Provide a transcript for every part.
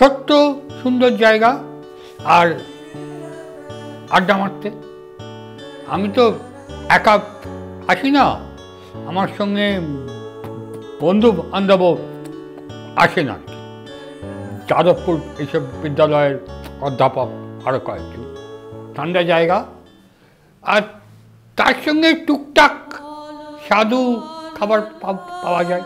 ছোট্ট সুন্দর জায়গা আর আড্ডা মারতে আমি তো একা আসি না আমার সঙ্গে বন্ধু বান্ধব আসে না যাদবপুর এইসব বিদ্যালয়ের অধ্যাপক আরও কয়েকজন ঠান্ডা জায়গা আর তার সঙ্গে টুকটাক স্বাদু খাবার পাওয়া যায়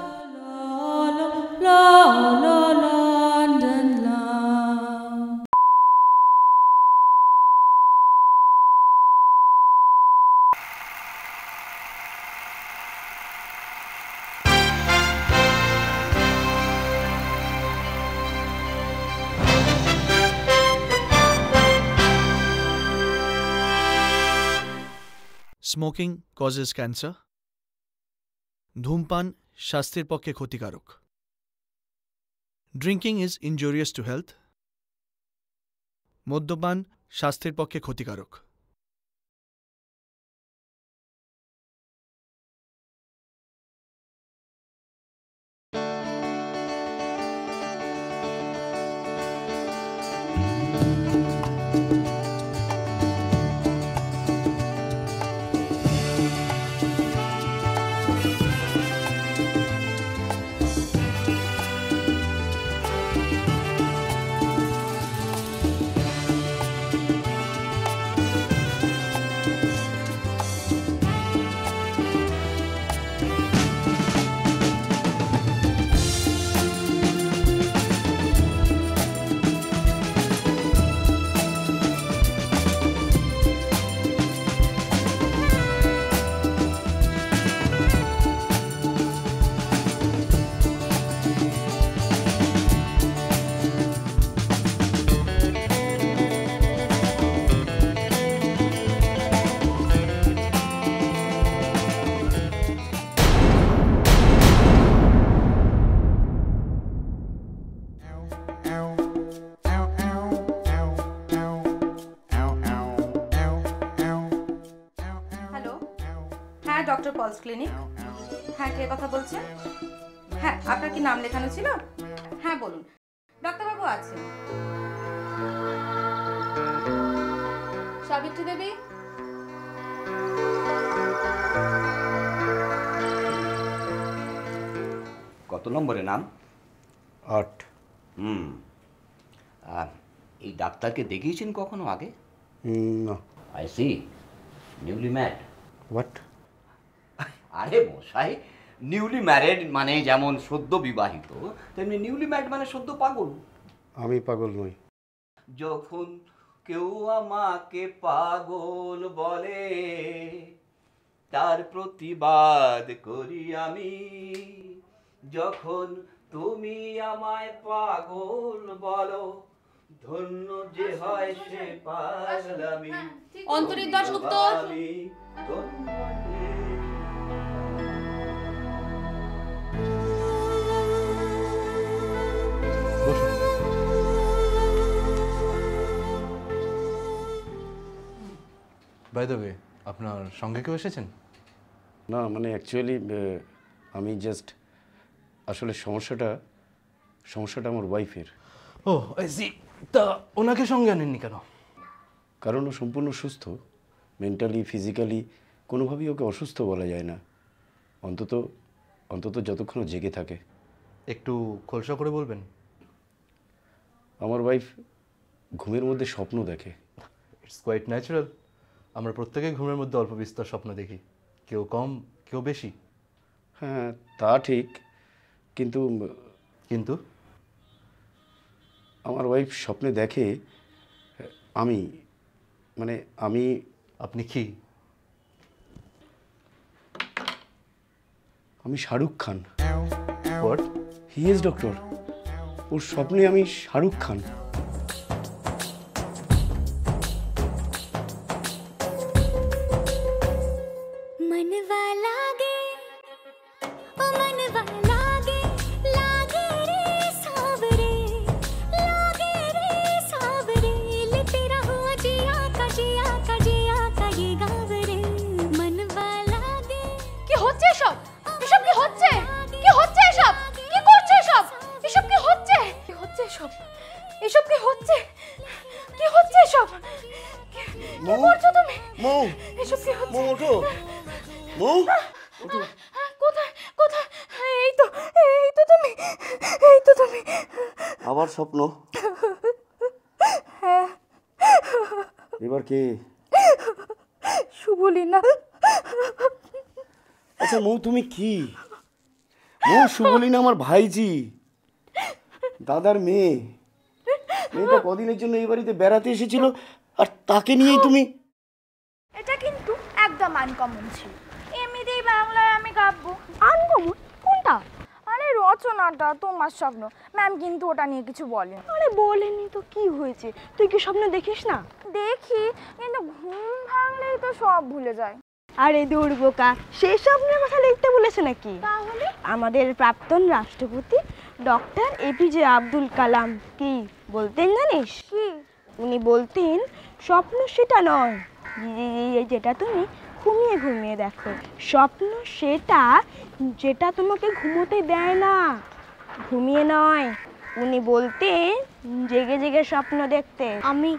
স্মোকিং কজেস ক্যান্সার ধূমপান স্বাস্থ্যের পক্ষে ক্ষতিকারক। Drinking is injurious to health মদ্যপান স্বাস্থ্যের পক্ষে ক্ষতিকারক। পলস ক্লিনিক হ্যাঁ কে কথা বলছেন হ্যাঁ আপনার কি নাম লেখানো ছিল? হ্যাঁ বলুন। ডাক্তারবাবু আছেন। সাবিত্রী দেবী? কত নম্বরে নাম? আট। হুম। আর এই ডাক্তারকে দেখিয়েছেন কখনো আগে? না। I see newly mad what আরে মশাই নিউলি ম্যারেড মানে যেমন সদ্য বিবাহিত তেমনি নিউলি ম্যাড মানে সদ্য পাগল। আমি পাগল নই। যখন কেউ আমাকে পাগল বলে তার প্রতিবাদ করি আমি। যখন তুমি আমায় পাগল বলো ধন্য যে হয় সে দাশগুপ্ত। আমি ধন্য যে- বাই দ্য ওয়ে আপনার সঙ্গে কেউ এসেছেন? না মানে অ্যাকচুয়ালি আমি জাস্ট আসলে সমস্যাটা সমস্যাটা আমার ওয়াইফের ও সি তা ওনাকে সঙ্গে আনেননি কেন? কারণ ও সম্পূর্ণ সুস্থ। মেন্টালি ফিজিক্যালি কোনোভাবেই ওকে অসুস্থ বলা যায় না। অন্তত অন্তত যতক্ষণ জেগে থাকে। একটু খোলসা করে বলবেন। আমার ওয়াইফ ঘুমের মধ্যে স্বপ্ন দেখে। ইটস কোয়াইট ন্যাচারাল আমরা প্রত্যেকেই ঘুমের মধ্যে অল্প বিস্তর স্বপ্ন দেখি। কেউ কম কেউ বেশি। হ্যাঁ তা ঠিক। কিন্তু কিন্তু? আমার ওয়াইফ স্বপ্নে দেখে আমি মানে আমি আপনি কি? আমি Shahrukh Khan. What he is doctor ওর স্বপ্নে আমি শাহরুখ খান। এবার কে? শুভলীনা। আচ্ছা মৌ তুমি কি? মৌ শুভলিনা আমার ভাইজি। দাদার মেয়ে। মেয়েটা কদিনের জন্য এই বাড়িতে বেড়াতে এসেছিল আর তাকে নিয়েই তুমি এটা কিন্তু একদম আনকমন ছিল। এমনিতেই বাংলায় আমি কাব্য। আনকমন রচনাটা তোমার স্বপ্ন। ম্যাম কিন্তু ওটা নিয়ে কিছু বলেন। আরে বলেনি তো কি হয়েছে? তুই কি স্বপ্ন দেখিস না? দেখি কিন্তু ঘুম ভাঙলেই তো সব ভুলে যায়। আরে দুর্বোকা সেই স্বপ্নের কথা লিখতে বলেছে নাকি? তাহলে? আমাদের প্রাক্তন রাষ্ট্রপতি ডক্টর এপিজে আব্দুল কালাম কি বলতেন জানিস? কি? উনি বলতেন স্বপ্ন সেটা নয়। যেটা তুমি ঘুমিয়ে ঘুমিয়ে দেখো। স্বপ্ন সেটা যেটা তোমাকে ঘুমোতে দেয় না। ঘুমিয়ে নয়। উনি বলতে, জেগে জেগে স্বপ্ন দেখতে। আমি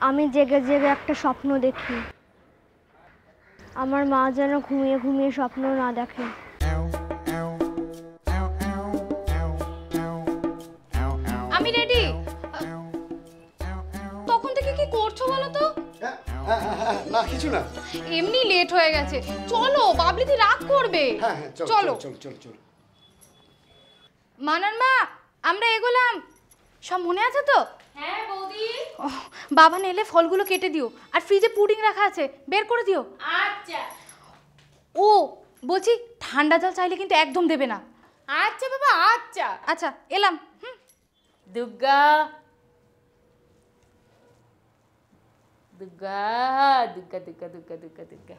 আমি জেগে জেগে একটা স্বপ্ন দেখি। আমার মা যেন ঘুমিয়ে ঘুমিয়ে স্বপ্ন না দেখে। না কিছু না। এমনি লেট হয়ে গেছে। চলো বাবলিদি রাগ করবে। হ্যাঁ, চলো চল। চল চল মানান মা আমরা এগোলাম। সব মনে আছে তো? হ্যাঁ বৌদি। বাবা এলে ফলগুলো কেটে দিও। আর ফ্রিজে পুডিং রাখা আছে বের করে দিও। আচ্ছা। ও বলছি ঠান্ডা জল চাইলে কিন্তু একদম দেবে না। আচ্ছা বাবা আচ্ছা। আচ্ছা এলাম হুম। দুর্গা দুর্গা দুর্গা দুর্গা দুর্গা দুর্গা দুর্গা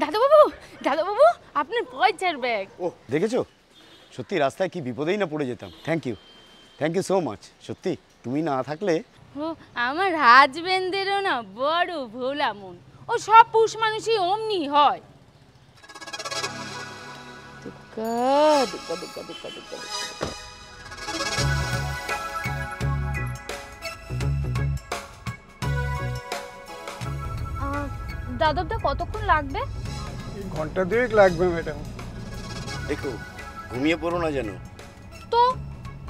দাদাবাবু দাদাবাবু আপনার পয়সার ব্যাগ ও দেখেছ? সত্যি রাস্তায় কি বিপদেই না পড়ে যেতাম। Thank you thank you so much সত্যি তুমি না থাকলে ও আমার হাজবেন্ডেরও না বড় ভোলা মন ও সব পুষ মানুষই অমনি হয়। দুর্গা দুর্গা দুর্গা দুর্গা দুর্গা দুর্গা দাদবদা কতক্ষণ লাগবে ঘন্টা দুয়েক লাগবে ম্যাডাম দেখো ঘুমিয়ে পড়ো না যেন তো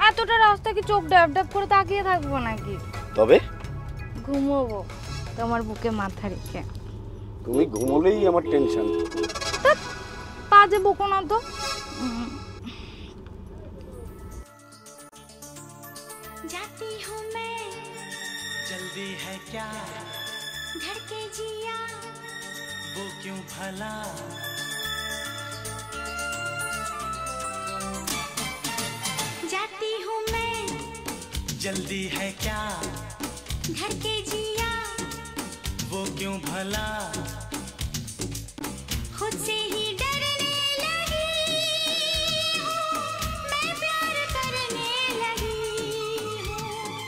এতটা রাস্তা কি চোখ ড্যাব ড্যাব করে তাকিয়ে থাকবো নাকি তবে ঘুমোবো তোমার বুকে মাথা রেখে তুমি ঘুমোলেই আমার টেনশন বাজে বকো না তো जाती हूँ मैं जल्दी है क्या धड़के जिया वो क्यों भला जाती हूँ मैं जल्दी है क्या धड़के जिया वो क्यों भला खुद से ही डरने लगी हूँ मैं प्यार करने लगी हूँ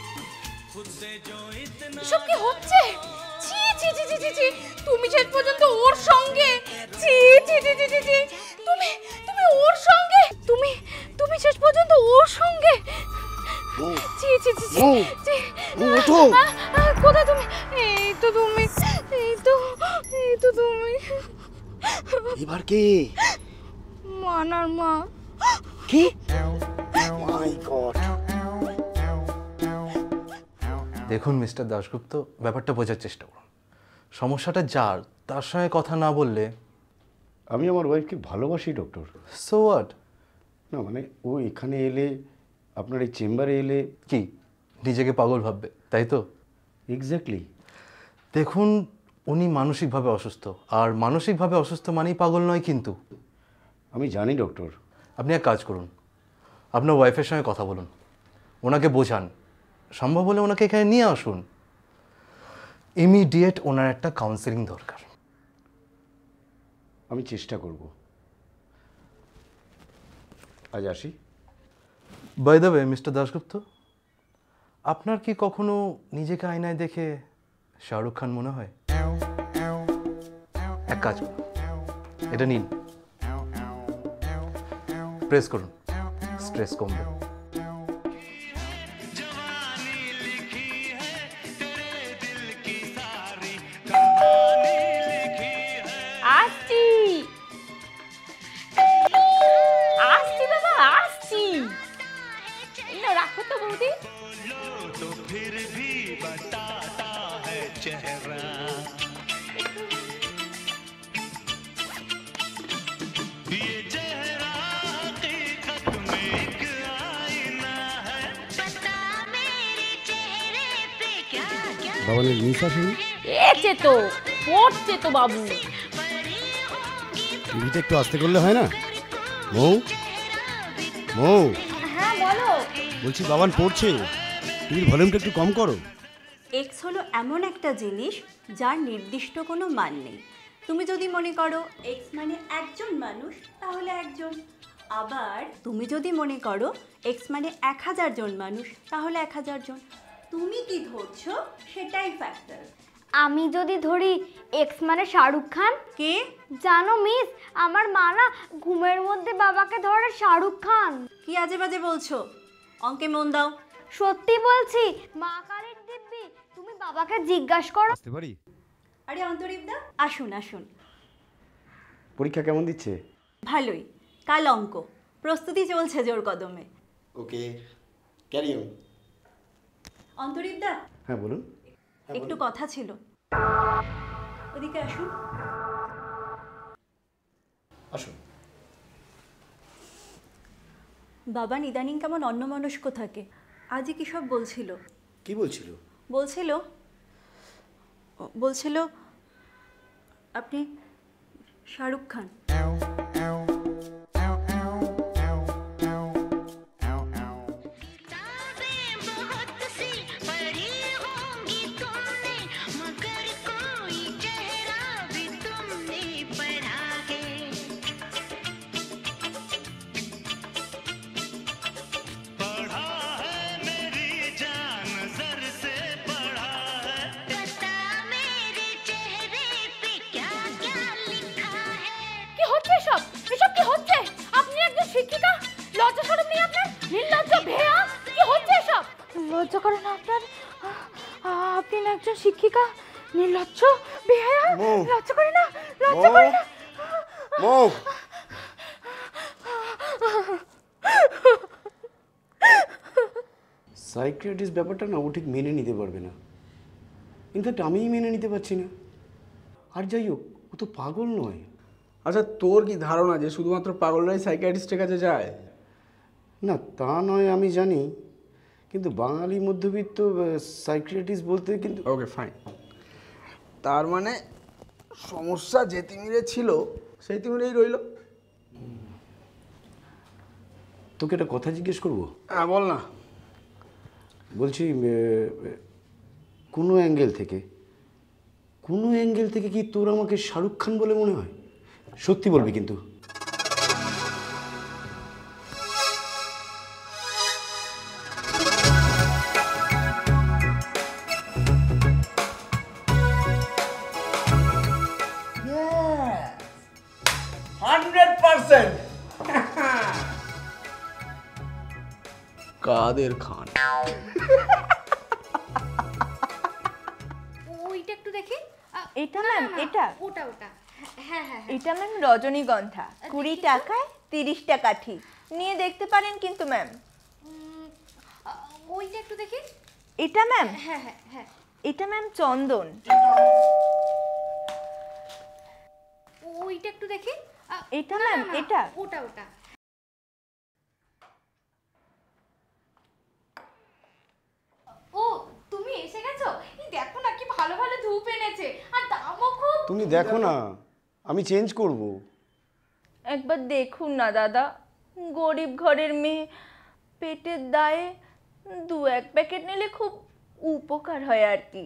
खुद से जो इतना এসব কি হচ্ছে ছি ছি ছি ছি ছি ছি তুমি শেষ পর্যন্ত ওর সঙ্গে ছি ছি ছি ছি ছি ছি। তুমি তুমি ওর সঙ্গে তুমি তুমি শেষ পর্যন্ত ওর সঙ্গে। ছি ছি ছি ছি ওঠো। কোথায় তুমি? এই তো তুমি এই তো এই তো তুমি। এবার কে? মানার মা। কি? মাই গড দেখুন মিস্টার দাশগুপ্ত ব্যাপারটা বোঝার চেষ্টা করুন। সমস্যাটা যার তার সঙ্গে কথা না বললে? আমি আমার ওয়াইফকে ভালোবাসি ডক্টর সো হোয়াট না মানে ও এখানে এলে আপনার এই চেম্বারে এলে কি? নিজেকে পাগল ভাববে তাই তো? এক্স্যাক্টলি দেখুন উনি মানসিকভাবে অসুস্থ আর মানসিকভাবে অসুস্থ মানেই পাগল নয় কিন্তু। আমি জানি ডক্টর আপনি এক কাজ করুন আপনার ওয়াইফের সঙ্গে কথা বলুন ওনাকে বোঝান সম্ভব হলে ওনাকে এখানে নিয়ে আসুন। ইমিডিয়েট ওনার একটা কাউন্সেলিং দরকার। আমি চেষ্টা করব। আজ আসি। By the way mister Dasgupta আপনার কি কখনো নিজেকে আয়নায় দেখে শাহরুখ খান মনে হয়? এক কাজ এটা নিন। প্রেস করুন। স্ট্রেস কমবে। বাবানের মিস আসেনি এসে তো পড়ছে তো বাবু। টিভিটা একটু আস্তে করলে হয় না? মৌ? মৌ? হ্যাঁ বলো। বলছি বাবান পড়ছে। টিভির ভলিউমটা একটু কম করো। এক্স হলো এমন একটা জিনিস যার নির্দিষ্ট কোনো মান নেই। তুমি যদি মনে করো এক্স মানে একজন মানুষ তাহলে একজন। আবার তুমি যদি মনে করো এক্স মানে এক হাজার জন মানুষ তাহলে এক হাজার জন। তুমি কি ধরছো? সেটাই ফ্যাক্টর আমি যদি ধরি এক্স মানে শাহরুখ খান? কে? জানো মিস আমার মা না ঘুমের মধ্যে বাবাকে ধরে শাহরুখ খান। কি আজে বাজে বলছো? অঙ্কে মন দাও। সত্যি বলছি মা কালের দিব্যি তুমি বাবাকে জিজ্ঞাসা করো। আসতে পারি? আরে অন্তরিবদা আসুন আসুন। পরীক্ষা কেমন দিচ্ছে? ভালোই। কাল অঙ্ক। প্রস্তুতি চলছে জোর কদমে। ওকে ক্যারি অন হ্যাঁ বলুন। একটু কথা ছিল। ওদিকে আসুন। আসুন। বাবা ইদানিং কেমন অন্যমনস্ক থাকে। আজই কি সব বলছিল? কি বলছিল? বলছিল বলছিল আপনি শাহরুখ খান। একজন শিক্ষিকা? নির্লজ্জ? বেহায়া। লজ্জা করে না? লজ্জা করে না? মৌ। সাইক্রিয়াটিস্ট ব্যাপারটা না ও ঠিক মেনে নিতে পারবে না। ইনফ্যাক্ট আমিই মেনে নিতে পারছি না। আর যাই হোক ও তো পাগল নয়। আচ্ছা তোর কি ধারণা যে শুধুমাত্র পাগলরাই সাইকিয়াট্রিস্টের কাছে যায়? না তা নয় আমি জানি। কিন্তু বাঙালি মধ্যবিত্ত সাইক্রিয়াটিস্ট বলতে কিন্তু ওকে ফাইন তার মানে সমস্যা যে তিমিরে ছিল সেই তিমিরেই রইল। তোকে একটা কথা জিজ্ঞেস করব? হ্যাঁ বল না। বলছি কোনো অ্যাঙ্গেল থেকে কোনো অ্যাঙ্গেল থেকে কি তোর আমাকে শাহরুখ খান বলে মনে হয়? সত্যি বলবি কিন্তু। কাদের খান। ওইটা একটু দেখি। এটা ম্যাম এটা। ওটা ওটা। হ্যাঁ হ্যাঁ হ্যাঁ। এটা ম্যাম রজনীগন্ধা কুড়ি টাকায় তিরিশটা কাঠি নিয়ে দেখতে পারেন কিন্তু ম্যাম ওইটা একটু দেখি। এটা ম্যাম হ্যাঁ হ্যাঁ হ্যাঁ এটা ম্যাম চন্দন। ওইটা একটু দেখি। এটা ম্যাম এটা? ওটা ওটা ও তুমি এসে গেছো এই দেখো না কি ভালো এনেছে। আর দামও খুব তুমি দেখো না আমি চেঞ্জ করব। একবার দেখুন না দাদা। গরিব ঘরের মেয়ে পেটের দায়ে দু এক প্যাকেট নিলে খুব উপকার হয় আর কি।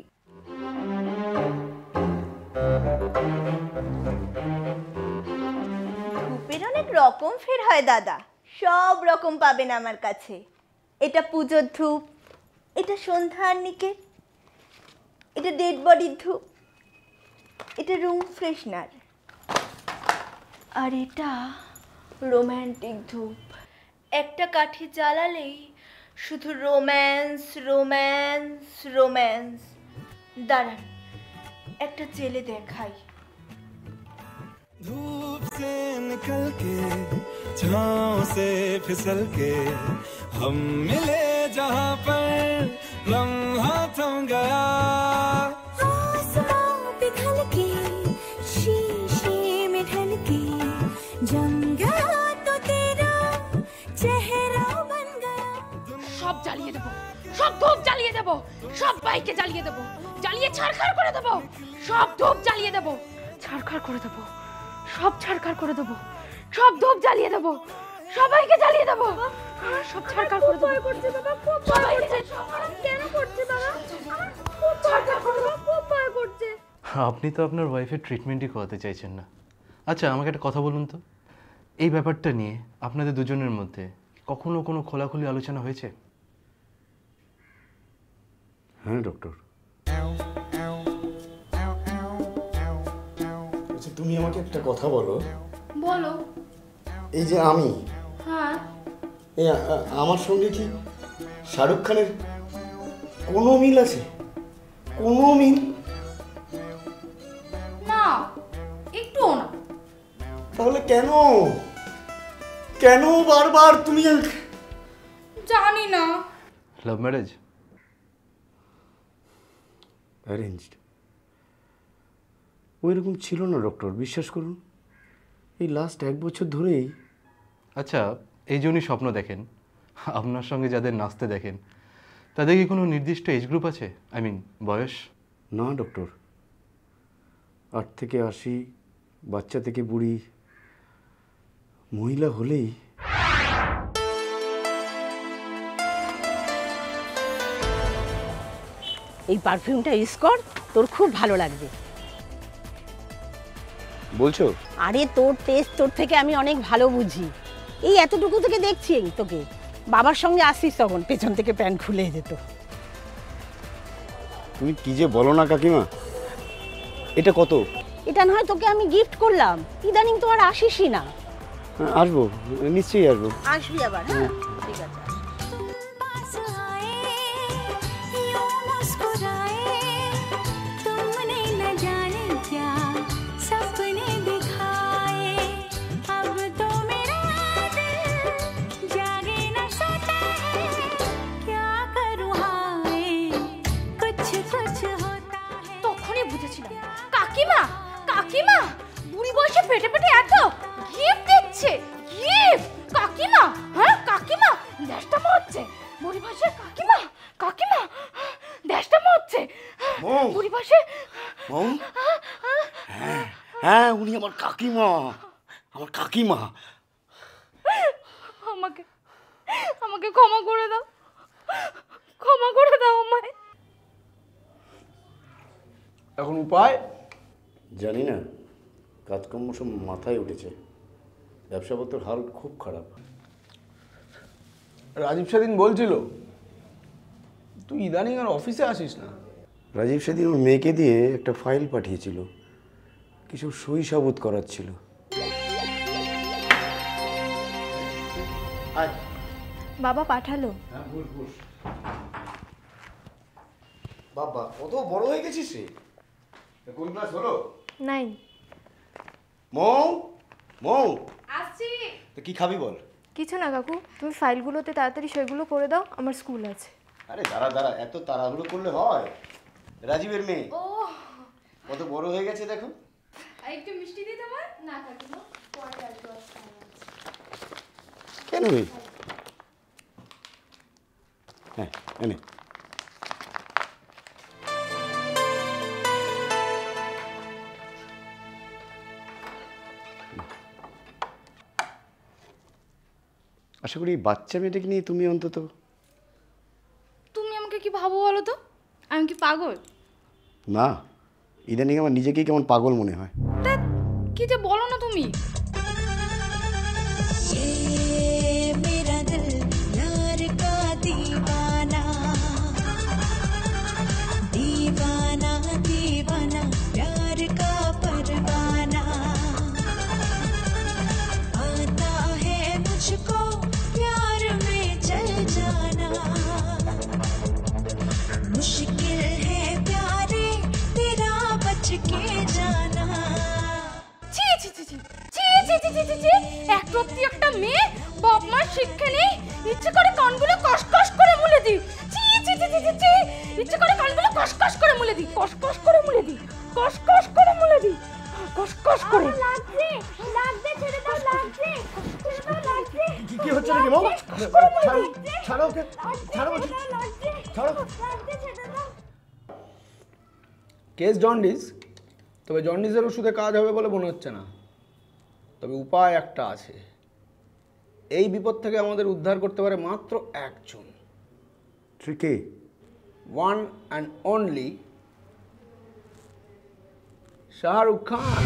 ধূপের অনেক রকম ফের হয় দাদা। সব রকম পাবেন আমার কাছে। এটা পুজোর ধূপ এটা সন্ধ্যার নিকেট এটা ডেড বডির ধূপ এটা রুম ফ্রেশনার আর এটা রোম্যান্টিক ধূপ একটা কাঠি জ্বালালেই শুধু রোম্যান্স রোম্যান্স রোম্যান্স দাঁড়ান একটা জেলে দেখাই धूप से निकल के छाँव से फिसल के हम मिले जहाँ पर लम्हा थम गया आसमां पिघल के शीशे में ढल के जम गया तो तेरा चेहरा बन गया সব জ্বালিয়ে দেবো সব ধূপ জ্বালিয়ে দেবো সব বাইকে জ্বালিয়ে দেবো জ্বালিয়ে ছাড়খাড় করে দেবো সব ধূপ জ্বালিয়ে দেবো ছাড়খাড় করে দেবো সব ছাড়খাড় করে দেবো সব ধূপ জ্বালিয়ে দেবো সবাইকে জ্বালিয়ে দেবো সব ছাড়খাড় করে দেবো? করছে বাবা খুব ভয় করছে। কেন করছে বাবা? আমার খুব খুব ভয় করছে। আপনি তো আপনার ওয়াইফের ট্রিটমেন্টই করাতে চাইছেন না। আচ্ছা আমাকে একটা কথা বলুন তো। এই ব্যাপারটা নিয়ে আপনাদের দুজনের মধ্যে কখনো কোনো খোলাখুলি আলোচনা হয়েছে? হ্যাঁ ডক্টর আচ্ছা তুমি আমাকে একটা কথা বলো। বলো। এই যে আমি হ্যাঁ। আমার সঙ্গে কি শাহরুখ খানের কোনো মিল আছে? কোনো মিল? না একটুও না। তাহলে কেন? কেন বারবার তুমি জানি না। লাভ ম্যারেজ অ্যারেঞ্জড ওই রকম ছিল না ডক্টর বিশ্বাস করুন। এই লাস্ট এক বছর ধরেই আচ্ছা এই জন্যই স্বপ্ন দেখেন আপনার সঙ্গে যাদের নাচতে দেখেন তাদের কি কোনো নির্দিষ্ট এজ গ্রুপ আছে? আই মিন বয়স? না ডক্টর আট থেকে আশি বাচ্চা থেকে বুড়ি মহিলা হলেই। এই পারফিউমটা ইউজ কর তোর খুব ভালো লাগবে। বলছো? আরে তোর টেস্ট তোর থেকে আমি অনেক ভালো বুঝি। এই এতটুকু থেকে দেখছি তোকে। বাবার সঙ্গে আসিস তখন পেছন থেকে প্যান্ট খুলে যেত তুমি কি যে বলো না কাকিমা? এটা কত? এটা না হয় তোকে আমি গিফট করলাম। ইদানিং তো আর আসিসই না। হ্যাঁ, আসব। নিশ্চয়ই আসব। আসবি আবার হ্যাঁ। ঠিক আছে। কাকিমা আমার কাকিমা। আমাকে আমাকে ক্ষমা করে দাও। ক্ষমা করে দাও আমায়। এখন উপায়? জানি না কাজকর্ম সব মাথায় উঠেছে। ব্যবসাপত্রের হাল খুব খারাপ। রাজীব সেদিন বলছিল তুই ইদানিং আর অফিসে আসিস না। রাজীব সেদিন ওর মেয়েকে দিয়ে একটা ফাইল পাঠিয়েছিল। কিছু সই সাবুত করাচ্ছিল বাবা পাঠালো। বাবা কত বড় হয়ে গেছিস রে। কোন ক্লাস হলো? নাই মৌ মৌ। আসছি। তো কি খাবি বল? কিছু না কাকু তুমি ফাইলগুলোতে তাড়াতাড়ি সেগুলো করে দাও আমার স্কুল আছে। আরে দাঁড়া দাঁড়া এত তাড়াহুড়ো করলে হয়। রাজীবের মেয়ে। ও কত বড় হয়ে গেছে দেখো। একটু মিষ্টি দিতে পার না কাকিমা পরে আসব কেন রে? হ্যাঁ এনে। আশা করি বাচ্চা মেয়েটাকে নিয়ে তুমি অন্তত তুমি আমাকে কি ভাবো বলো তো? আমি কি পাগল? না ইদানিং আমার নিজেকেই কেমন পাগল মনে হয়। কি যে বলো না তুমি? ছি ছি ছি ছি। এক রত্তি একটা মেয়ে বাপ মার শিক্ষা নেই। ইচ্ছে করে কানগুলো কসকস করে মুলে দিই। ছি ছি ছি ছি ছি ইচ্ছে করে কানগুলো কসকস করে মুলে দিই। কসকস করে মুলে দিই। কসকস করে মুলে দিই। কসকস করে। লাগছে লাগছে ছেড়ে দাও লাগছে। ছেড়ে দাও লাগছে। কি- হচ্ছে নাকি বউ ছাড়ো ওকে। ছাড়ো ছাড়ো। লাগছে ছেড়ে দাও। Case jaundice? তবে জন্ডিসের ওষুধে কাজ হবে বলে মনে হচ্ছে না। তবে উপায় একটা আছে। এই বিপদ থেকে আমাদের উদ্ধার করতে পারে মাত্র একজন। কে? One and only Shahrukh Khan.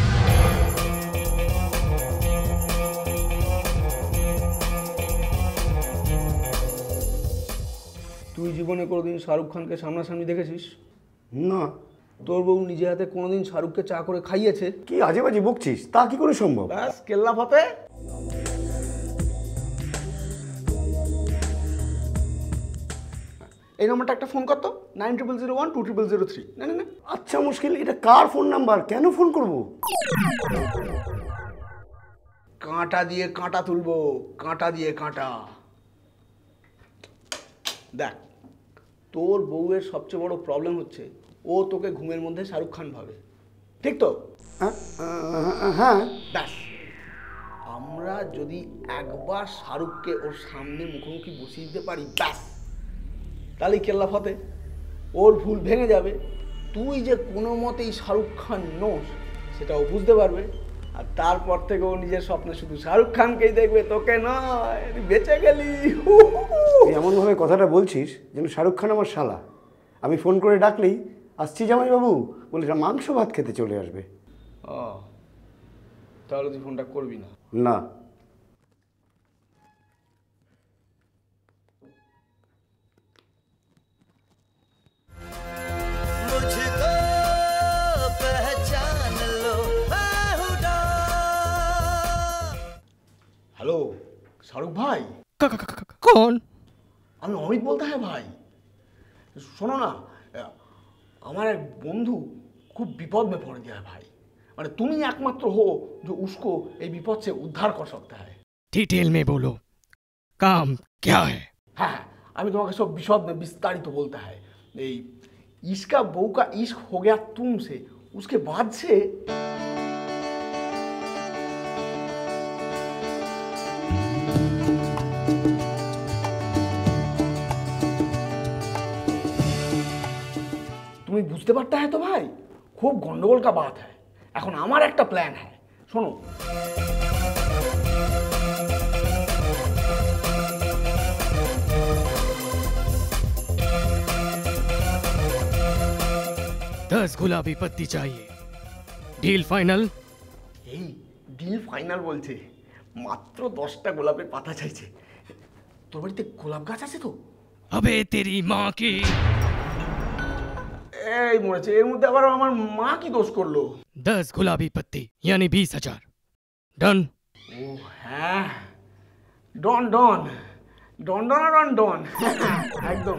তুই জীবনে কোনোদিন শাহরুখ খানকে সামনাসামনি দেখেছিস? না। তোর বউ নিজে হাতে কোনোদিন শাহরুখকে চা করে খাইয়েছে। কি আজে বাজে বকছিস? তা কি করে সম্ভব? ব্যাস কেল্লা ফতে এই নম্বরটা একটা ফোন করতো nine triple zero one two triple zero three. না না না। আচ্ছা মুশকিল এটা কার ফোন নাম্বার? কেন ফোন করব? কাঁটা দিয়ে কাঁটা তুলবো কাঁটা দিয়ে কাঁটা। দেখ তোর বউয়ের সবচেয়ে বড় প্রবলেম হচ্ছে ও তোকে ঘুমের মধ্যে শাহরুখ খান ভাবে। ঠিক তো? হ্যাঁ ব্যাস। আমরা যদি একবার শাহরুখকে ওর সামনে মুখোমুখি বসিয়ে দিতে পারি ব্যাস। তাহলে কেল্লা ফতে ওর ভুল ভেঙে যাবে। তুই যে কোনো মতেই শাহরুখ খান নোস সেটা ও বুঝতে পারবে। আর তারপর থেকে ও নিজের স্বপ্নে শুধু শাহরুখ খানকেই দেখবে তোকে নয় বেঁচে গেলি। এমনভাবে কথাটা বলছিস যেন শাহরুখ খান আমার শালা। আমি ফোন করে ডাকলেই আসছি জামাইবাবু। বলে মাংস ভাত খেতে চলে আসবে। ও তাহলে তুই ফোনটা করবি না? না। হ্যালো শাহরুখ ভাই? কোন? আমি অমিত বলতে হ্যাঁ ভাই। শোনো না আমার এক বন্ধু খুব বিপদ में पड़ गया है भाई মানে তুমি একমাত্র हो जो उसको এই বিপদ से उद्धार कर सकता है डिटेल में बोलो काम क्या है হ্যাঁ আমি তোমাকে সব বিশদ में विस्तारित तो बोलता है এই इसका बहू का इश्क हो गया तुमसे उसके बाद से বুঝতে পারতে হ্যাঁ তো ভাই খুব গন্ডগোল কা বাত হ্যাঁ এখন আমার একটা প্ল্যান হ্যাঁ শোনো दस गुलाबी पत्ती चाहिए डील फाइनल এই ডিল ফাইনাল বলছে মাত্র দশটা গোলাপের পাতা চাইছে তোর বাড়িতে গোলাপ গাছ আছে তো अबे तेरी माँ की এই মরেছে এর মধ্যে আবার আমার মা কি দোষ করল? দশ গোলাপি পত্তি ইয়ানি বিশ হাজার। ডন। ও হ্যাঁ। ডন ডন। ডন ডন ডন ডন। একদম।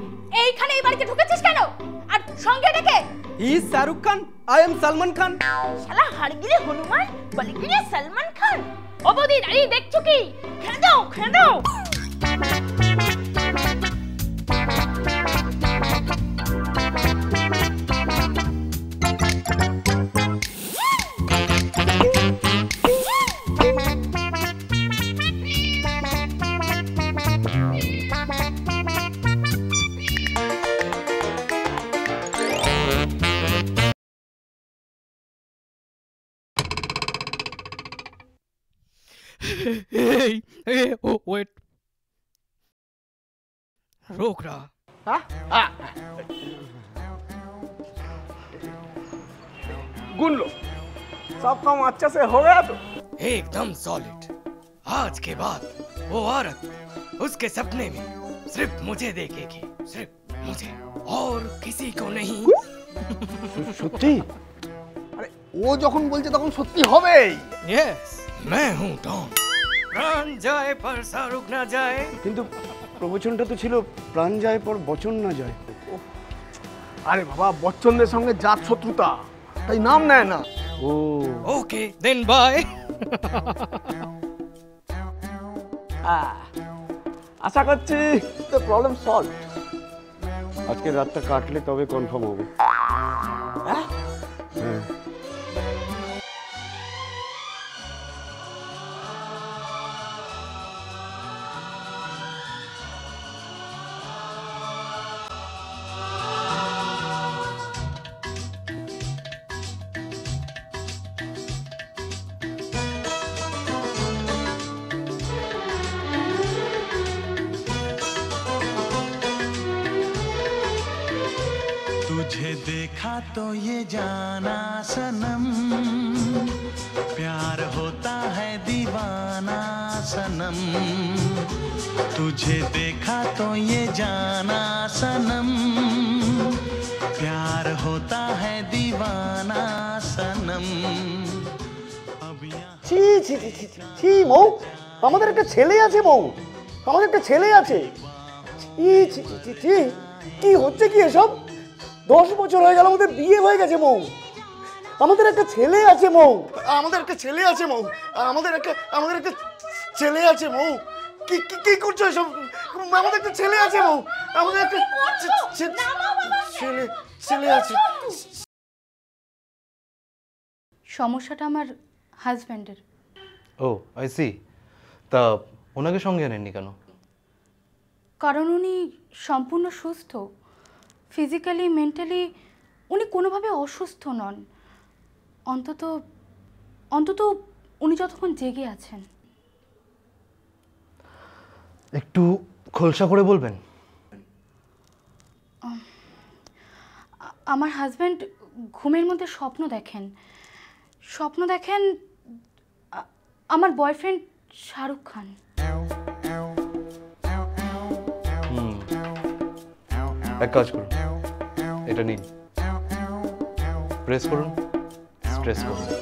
এইখানে এই বাড়িতে ঢুকেছিস কেন? আর সঙ্গে ডেকে? He Shahrukh Khan I am Salman Khan. শালা হাড়গিলে হনুমান বলে সালমান সলমান খান। ও বৌদি দাঁড়িয়ে দেখছ কি? খেয়ে দাও খেয়ে দাও रोक रहा गुन लो सब काम अच्छे से हो गया तो एकदम सॉलिड आज के बाद वो औरत उसके सपने में सिर्फ मुझे देखेगी सिर्फ मुझे और किसी को नहीं সত্যি ও যখন বলছে তখন সত্যি হবেই यस मैं हूँ टॉम प्राण जाए पर शाहरुख ना जाए কিন্তু প্রবচনটা তো ছিল প্রাণ যায় পর বচন না যায়। আরে বাবা বচ্চনদের সঙ্গে জাত শত্রুতা তাই নাম নেয় না। ও। Okay then bye. হ্যাঁ, আশা করছি তো প্রবলেম সলভ আজকে রাতটা কাটলে তবে কনফার্ম হবে। হ্যাঁ।, হ্যাঁ। तुझे देखा तो ये जाना सनम प्यार होता है दीवाना सनम तुझे देखा तो ये जाना सनम प्यार होता है दीवाना सनम अब यहाँ ছি ছি ছি ছি ছি, ছি মৌ আমাদের একটা ছেলে আছে মৌ আমাদের একটা ছেলে আছে ছি ছি ছি ছি ছি কি হচ্ছে কি এসব দশ বছর হয়ে গেল আমাদের বিয়ে হয়ে গেছে মৌ। আমাদের একটা ছেলে আছে মৌ। আমাদের একটা ছেলে আছে মৌ। আমাদের একটা আমাদের একটা ছেলে আছে মৌ। কি কি কি করছ এসব? আমাদের একটা ছেলে আছে মৌ। আমাদের একটা ছেলে ছেলে আছে। সমস্যাটা আমার হাজব্যান্ডের। ও আই সি তা ওনাকে সঙ্গে আনেননি কেন? কারণ উনি সম্পূর্ণ সুস্থ। ফিজিক্যালি মেন্টালি উনি কোনোভাবে অসুস্থ নন। অন্তত অন্তত উনি যতক্ষণ জেগে আছেন। একটু খোলসা করে বলবেন? আমার হাজব্যান্ড ঘুমের মধ্যে স্বপ্ন দেখেন। স্বপ্ন দেখেন আমার বয়ফ্রেন্ড শাহরুখ খান। এক কাজ করুন এটা নিন। প্রেস করুন স্ট্রেস করুন।